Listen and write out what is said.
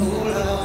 Ooh,